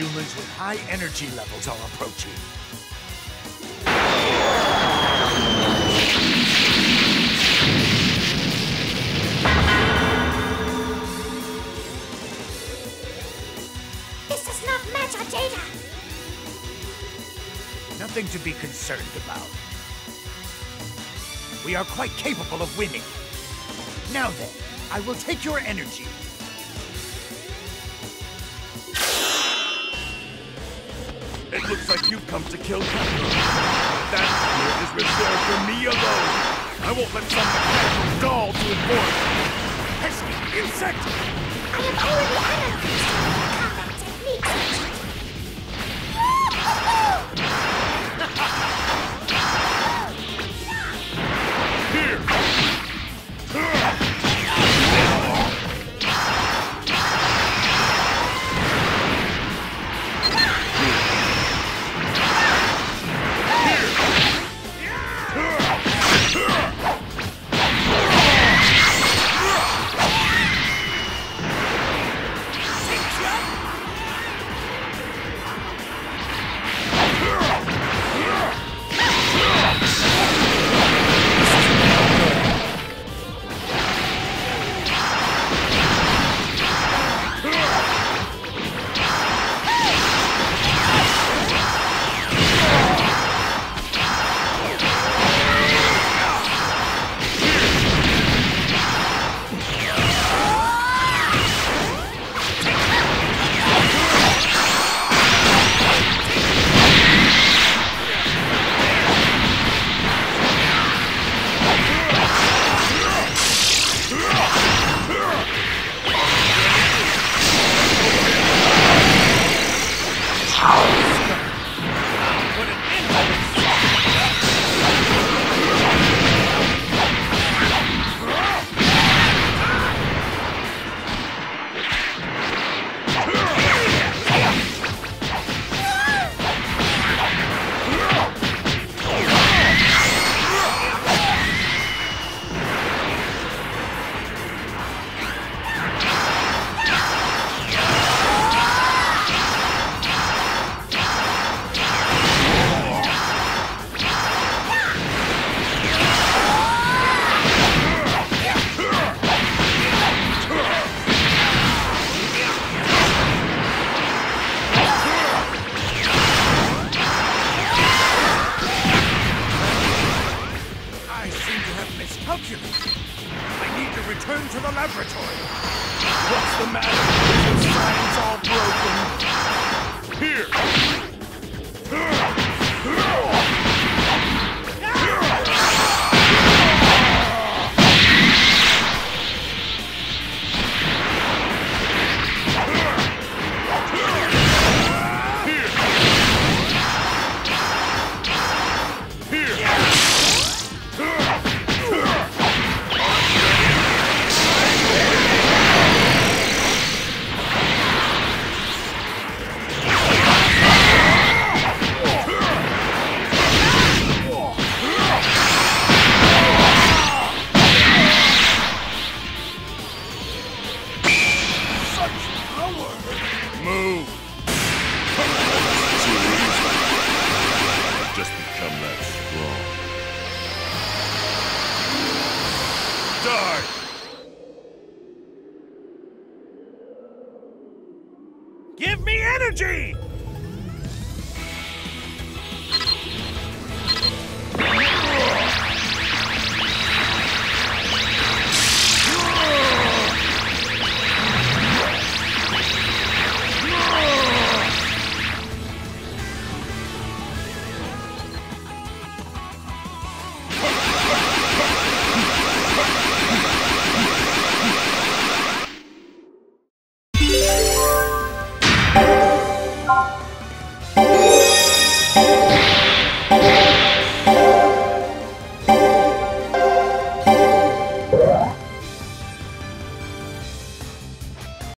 Humans with high energy levels are approaching. This does not match our data. Nothing to be concerned about. We are quite capable of winning. Now then, I will take your energy. Looks like you've come to kill Kakarot. That spirit is reserved for me alone. I won't let some mechanical doll to inform me. Pesky insect! I have already analyzed to the laboratory. What's the matter? Give me energy!